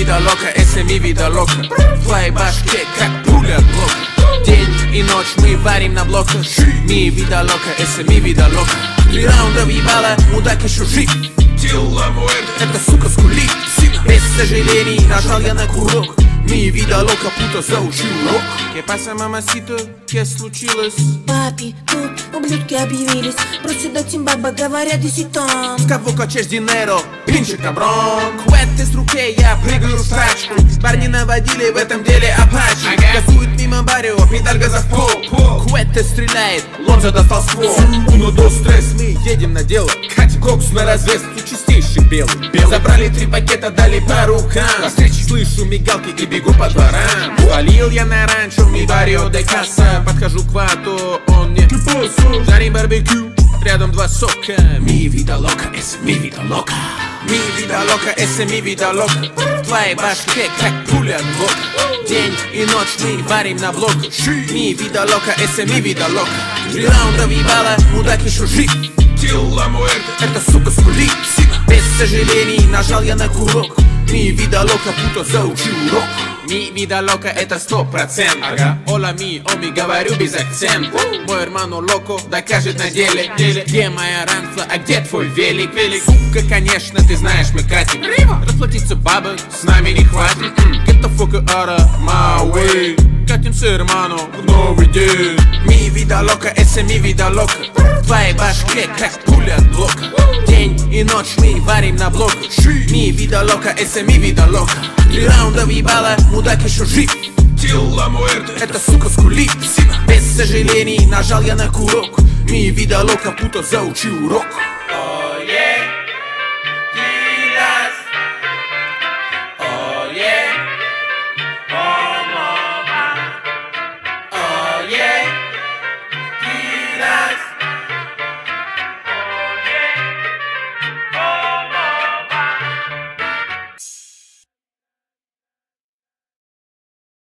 вида лока, это ми лока В твоей башке как пуля блока День и ночь мы варим на блоках Ми вида лока, это ми лока Три раунда въебала, мудак еще жив Дилла Эта сука скулит Без сожалений нажал я на курок Ми вида лока, пута заучил урок Que pasa, mamacita? Que случилось? Папи, тут ублюдки объявились Просят дать им баба, говорят, иди там С кого качаешь динеро? Пинчик каброн Куэт из руке, я прыгаю в тачку Парни наводили в этом деле апачи Газует мимо барио, педаль газа в пол Куэт стреляет, Лонза достал ствол Уно до стресс Мы едем на дело кокс на развес Ты чистейший белый. Забрали три пакета, дали по рукам. На встрече. Слышу мигалки и бегу по дворам. Валил я на ранчо, ми барио де касса Подхожу к вату, он мне Жарим барбекю, рядом два сока. Ми вида лока, это ми вида лока Ми вида лока, это ми вида лока В твоей башке как пуля от День и ночь мы варим на блок Ми вида лока, это ми вида лока Три раунда въебала, мудак еще жив Дилла Муэрте эта сука скулит Без сожалений нажал я на курок. Ми вида лока, пута заучил урок. Ми вида лока, это сто процентов. Ага. Ола ми, оми, говорю без акцента. Мой hermano локо докажет на деле. Где моя ранфла, а где твой велик? велик? Сука, конечно, ты знаешь, мы катим. Расплатиться бабы с нами не хватит. Get the fuck out of my way Катимся, hermano, в новый день Ми вида лока, это ми вида лока В твоей башке как пуля от блока День и ночь мы варим на блоках Ми вида лока, это ми вида лока Три раунда въебала, мудак еще жив Дилла Муэрте эта сука скулит Без сожалений нажал я на курок Ми вида лока, пута заучил урок